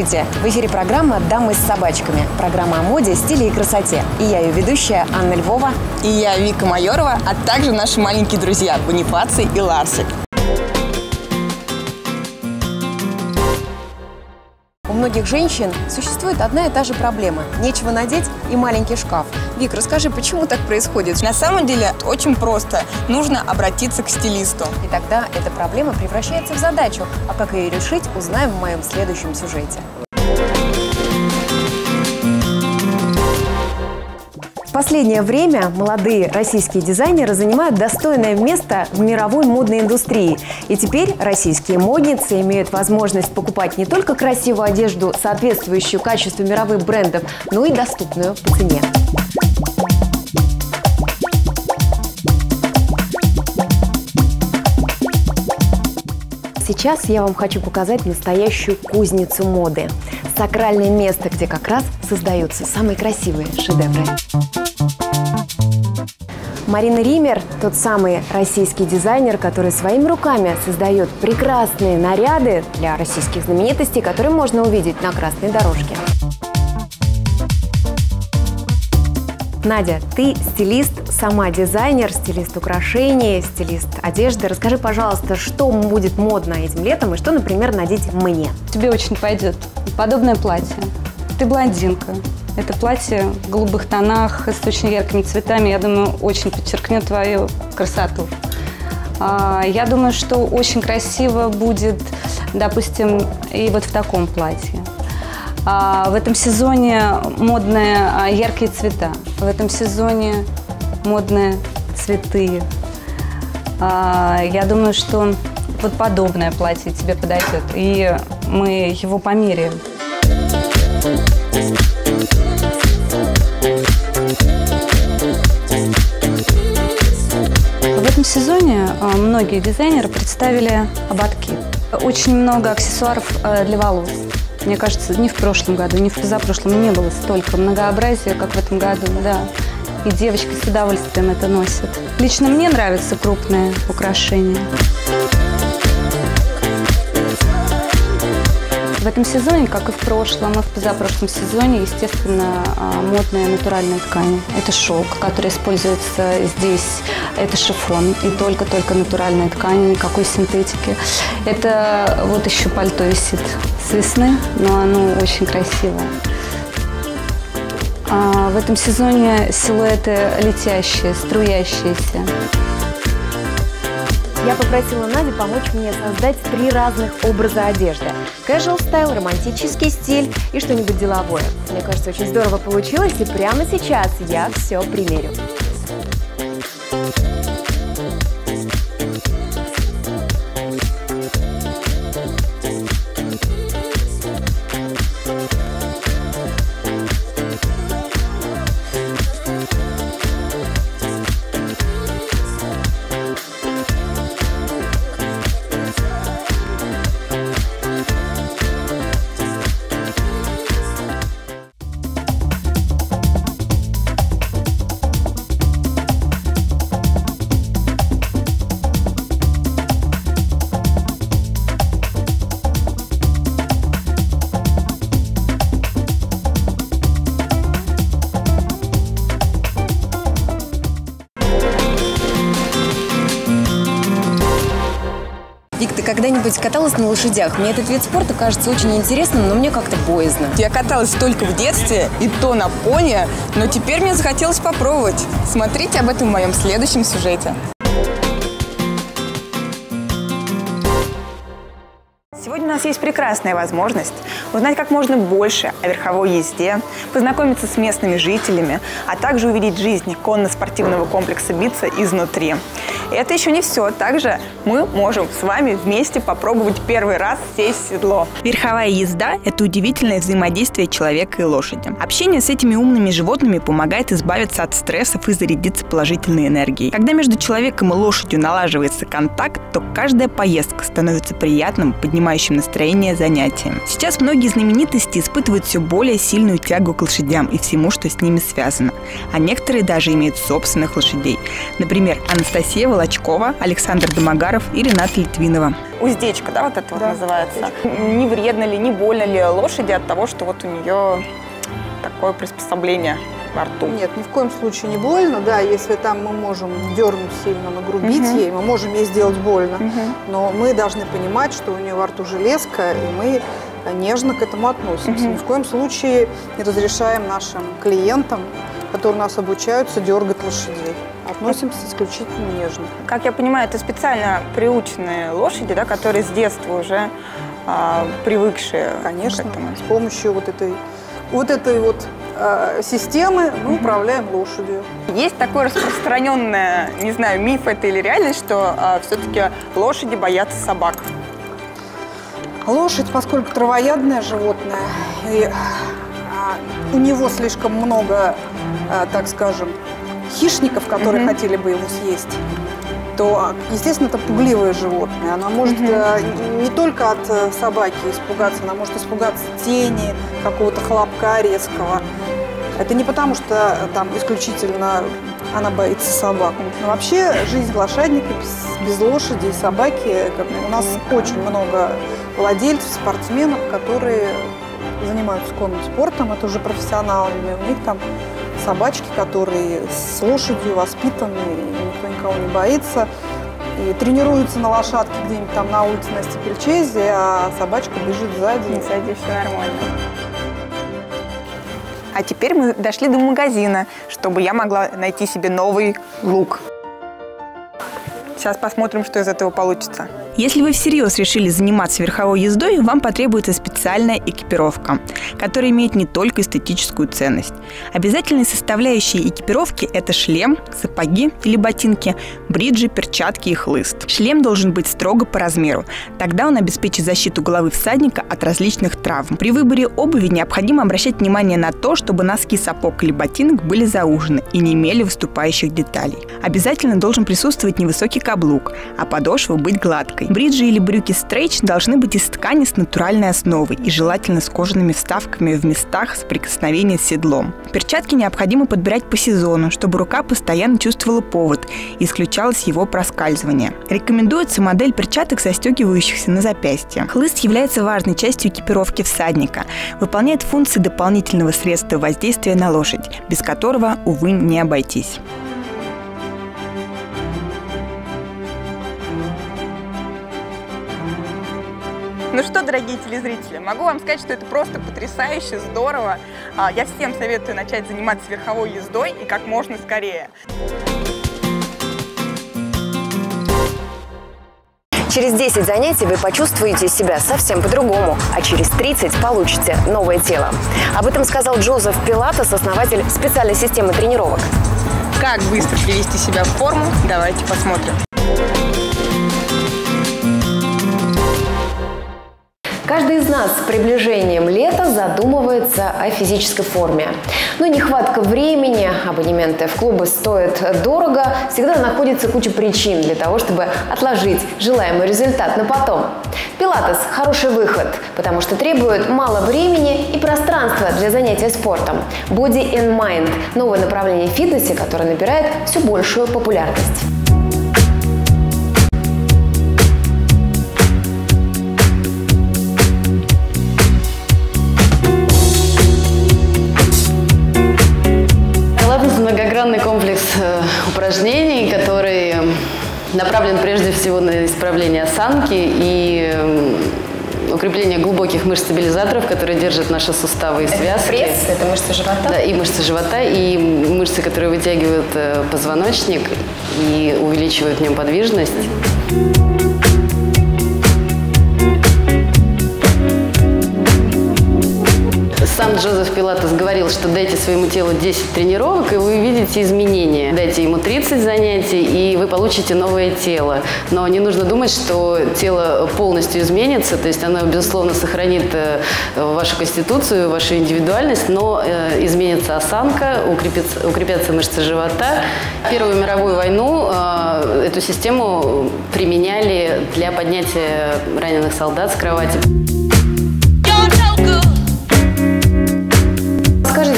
Здравствуйте! В эфире программа «Дамы с собачками». Программа о моде, стиле и красоте. И я ее ведущая Анна Львова. И я Вика Майорова, а также наши маленькие друзья Бонифаций и Ларсик. Многих женщин существует одна и та же проблема. Нечего надеть и маленький шкаф. Вик, расскажи, почему так происходит? На самом деле очень просто. Нужно обратиться к стилисту. И тогда эта проблема превращается в задачу. А как ее решить, узнаем в моем следующем сюжете. В последнее время молодые российские дизайнеры занимают достойное место в мировой модной индустрии. И теперь российские модницы имеют возможность покупать не только красивую одежду, соответствующую качеству мировых брендов, но и доступную по цене. Сейчас я вам хочу показать настоящую кузницу моды. Сакральное место, где как раз создаются самые красивые шедевры. Марина Ример – тот самый российский дизайнер, который своими руками создает прекрасные наряды для российских знаменитостей, которые можно увидеть на красной дорожке. Надя, ты стилист, сама дизайнер, стилист украшений, стилист одежды. Расскажи, пожалуйста, что будет модно этим летом и что, например, надеть мне? Тебе очень пойдет подобное платье. Ты блондинка. Это платье в голубых тонах с очень яркими цветами, я думаю, очень подчеркнет твою красоту. А, я думаю, что очень красиво будет, допустим, и вот в таком платье. А, в этом сезоне модные а, яркие цвета. В этом сезоне модные цветы. А, я думаю, что вот подобное платье тебе подойдет. И мы его померяем. В этом сезоне многие дизайнеры представили ободки. Очень много аксессуаров для волос. Мне кажется, ни в прошлом году, ни в позапрошлом не было столько многообразия, как в этом году, да. И девочки с удовольствием это носят. Лично мне нравятся крупные украшения. В этом сезоне, как и в прошлом, и в позапрошлом сезоне, естественно, а, модные натуральные ткани. Это шелк, который используется здесь. Это шифон и только-только натуральные ткани, никакой синтетики. Это вот еще пальто висит с весны, но оно очень красивое. А в этом сезоне силуэты летящие, струящиеся. Я попросила Надю помочь мне создать три разных образа одежды. Casual стайл, романтический стиль и что-нибудь деловое. Мне кажется, очень здорово получилось, и прямо сейчас я все примерю. Когда-нибудь каталась на лошадях? Мне этот вид спорта кажется очень интересным, но мне как-то боязно. Я каталась только в детстве, и то на пони, но теперь мне захотелось попробовать. Смотрите об этом в моем следующем сюжете. Сегодня у нас есть прекрасная возможность узнать как можно больше о верховой езде, познакомиться с местными жителями, а также увидеть жизнь конно-спортивного комплекса «Бица» изнутри. И это еще не все. Также мы можем с вами вместе попробовать первый раз сесть в седло. Верховая езда – это удивительное взаимодействие человека и лошади. Общение с этими умными животными помогает избавиться от стрессов и зарядиться положительной энергией. Когда между человеком и лошадью налаживается контакт, то каждая поездка становится приятным, поднимающим настроение занятием. Сейчас многие знаменитости испытывают все более сильную тягу к лошадям и всему, что с ними связано. А некоторые даже имеют собственных лошадей. Например, Анастасия Волочкова, Александр Домогаров и Рената Литвинова. Уздечка, да, вот это да, вот называется? Уздечка. Не вредно ли, не больно ли лошади от того, что вот у нее такое приспособление? во рту? Нет, ни в коем случае не больно. Да, если там мы можем дернуть сильно, нагрубить угу. ей, мы можем ей сделать больно. Угу. Но мы должны понимать, что у нее во рту железка, и мы нежно к этому относимся. Угу. Ни в коем случае не разрешаем нашим клиентам, которые нас обучаются, дергать лошадей. Относимся исключительно нежно. Как я понимаю, это специально приученные лошади, да, которые с детства уже а, привыкшие Конечно, с помощью вот этой вот этой вот э, системы мы управляем лошадью. Есть такое распространенное, не знаю, миф это или реальность, что э, все-таки лошади боятся собак. Лошадь, поскольку травоядное животное, и э, у него слишком много, э, так скажем, хищников, которые mm-hmm. хотели бы его съесть, то, естественно, это пугливое животное. Оно может mm-hmm. не только от э, собаки испугаться, оно может испугаться тени, какого-то хлопка резкого. Это не потому, что там исключительно она боится собак. Но вообще жизнь лошадника без, без лошади и собаки, как, у нас очень много владельцев, спортсменов, которые занимаются конным спортом, это уже профессионалами. У них там собачки, которые с лошадью воспитаны, никто никого не боится. И тренируются на лошадке где-нибудь там на улице на Степельчезе, а собачка бежит сзади. И сзади все нормально. А теперь мы дошли до магазина, чтобы я могла найти себе новый лук. Сейчас посмотрим, что из этого получится. Если вы всерьез решили заниматься верховой ездой, вам потребуется специальная экипировка, которая имеет не только эстетическую ценность. Обязательные составляющие экипировки – это шлем, сапоги или ботинки, бриджи, перчатки и хлыст. Шлем должен быть строго по размеру. Тогда он обеспечит защиту головы всадника от различных травм. При выборе обуви необходимо обращать внимание на то, чтобы носки сапог или ботинок были заужены и не имели выступающих деталей. Обязательно должен присутствовать невысокий каблук, а подошва быть гладкой. Бриджи или брюки стрейч должны быть из ткани с натуральной основой и желательно с кожаными вставками в местах соприкосновения с седлом. Перчатки необходимо подбирать по сезону, чтобы рука постоянно чувствовала повод и исключалось его проскальзывание. Рекомендуется модель перчаток, застегивающихся на запястье. Хлыст является важной частью экипировки всадника, выполняет функции дополнительного средства воздействия на лошадь, без которого, увы, не обойтись. Ну что, дорогие телезрители, могу вам сказать, что это просто потрясающе, здорово. А, я всем советую начать заниматься верховой ездой и как можно скорее. Через 10 занятий вы почувствуете себя совсем по-другому, а через 30 получите новое тело. Об этом сказал Джозеф Пилатес, основатель специальной системы тренировок. Как быстро привести себя в форму, давайте посмотрим. Каждый из нас с приближением лета задумывается о физической форме. Но нехватка времени, абонементы в клубы стоят дорого, всегда находится куча причин для того, чтобы отложить желаемый результат на потом. Пилатес – хороший выход, потому что требует мало времени и пространства для занятия спортом. Body and Mind – новое направление в фитнесе, которое набирает все большую популярность. Упражнений, который направлен прежде всего на исправление осанки и укрепление глубоких мышц-стабилизаторов, которые держат наши суставы и связки. пресс, это мышцы живота? Да, и мышцы живота, и мышцы, которые вытягивают э, позвоночник и увеличивают в нем подвижность. Сам Джозеф Пилатес говорил, что дайте своему телу 10 тренировок, и вы увидите изменения. Дайте ему 30 занятий, и вы получите новое тело. Но не нужно думать, что тело полностью изменится, то есть оно, безусловно, сохранит э, вашу конституцию, вашу индивидуальность, но э, изменится осанка, укрепится, укрепятся мышцы живота. Первую мировую войну э, эту систему применяли для поднятия раненых солдат с кровати.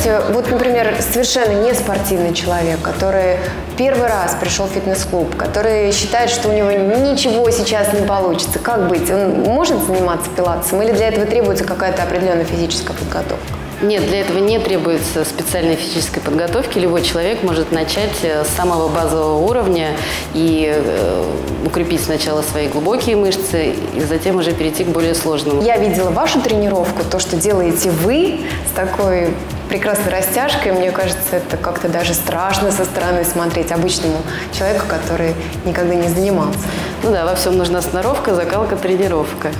Скажите, вот, например, совершенно не спортивный человек, который первый раз пришел в фитнес-клуб, который считает, что у него ничего сейчас не получится, как быть? Он может заниматься пилатесом или для этого требуется какая-то определенная физическая подготовка? Нет, для этого не требуется специальной физической подготовки. Любой человек может начать э, с самого базового уровня и э, укрепить сначала свои глубокие мышцы, и затем уже перейти к более сложному. Я видела вашу тренировку, то, что делаете вы с такой прекрасной растяжкой. Мне кажется, это как-то даже страшно со стороны смотреть обычному человеку, который никогда не занимался. Ну да, во всем нужна сноровка, закалка, тренировка.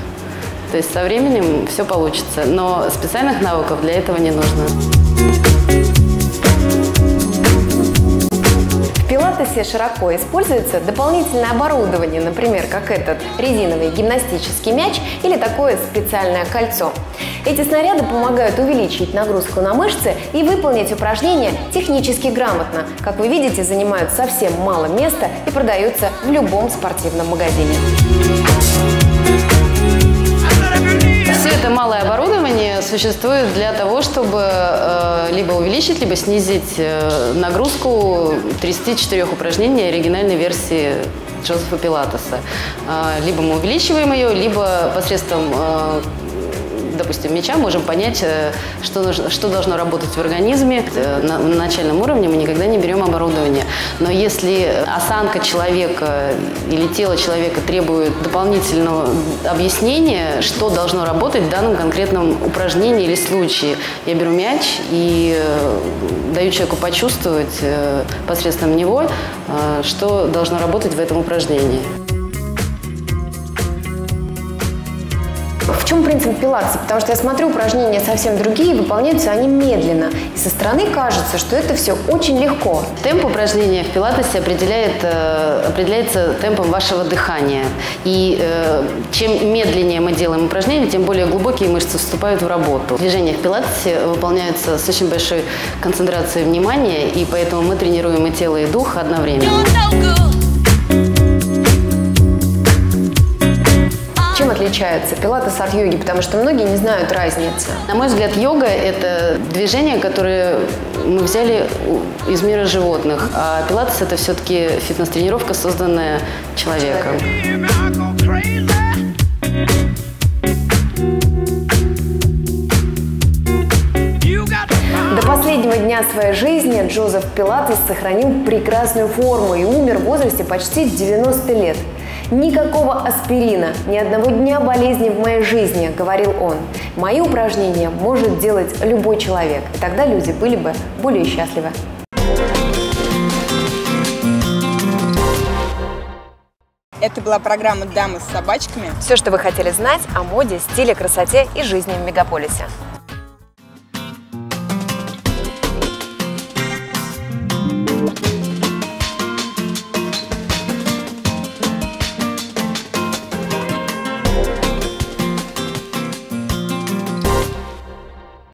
То есть со временем все получится, но специальных навыков для этого не нужно. Пилатесе широко используется дополнительное оборудование, например, как этот резиновый гимнастический мяч или такое специальное кольцо. Эти снаряды помогают увеличить нагрузку на мышцы и выполнить упражнения технически грамотно. Как вы видите, занимают совсем мало места и продаются в любом спортивном магазине. Это малое оборудование существует для того, чтобы э, либо увеличить, либо снизить э, нагрузку 34 упражнений оригинальной версии Джозефа Пилатеса. Э, либо мы увеличиваем ее, либо посредством э, допустим, мяча, можем понять, э, что, нужно, что должно работать в организме. Э, на, на начальном уровне мы никогда не берем оборудование. Но если осанка человека или тело человека требует дополнительного объяснения, что должно работать в данном конкретном упражнении или случае, я беру мяч и э, даю человеку почувствовать посредством него, что должно работать в этом упражнении. В чем принцип пилатеса? Потому что я смотрю, упражнения совсем другие, выполняются они медленно. И со стороны кажется, что это все очень легко. Темп упражнения в пилатесе определяет, э, определяется темпом вашего дыхания. И э, чем медленнее мы делаем упражнения, тем более глубокие мышцы вступают в работу. Движения в пилатесе выполняются с очень большой концентрацией внимания, и поэтому мы тренируем и тело, и дух одновременно. Чем отличается пилатес от йоги? Потому что многие не знают разницы. На мой взгляд, йога – это движение, которое мы взяли из мира животных, а пилатес – это все-таки фитнес-тренировка, созданная человеком. До последнего дня своей жизни Джозеф Пилатес сохранил прекрасную форму и умер в возрасте почти 90 лет. Никакого аспирина, ни одного дня болезни в моей жизни, говорил он. Мои упражнения может делать любой человек, и тогда люди были бы более счастливы. Это была программа «Дамы с собачками». Все, что вы хотели знать о моде, стиле, красоте и жизни в мегаполисе.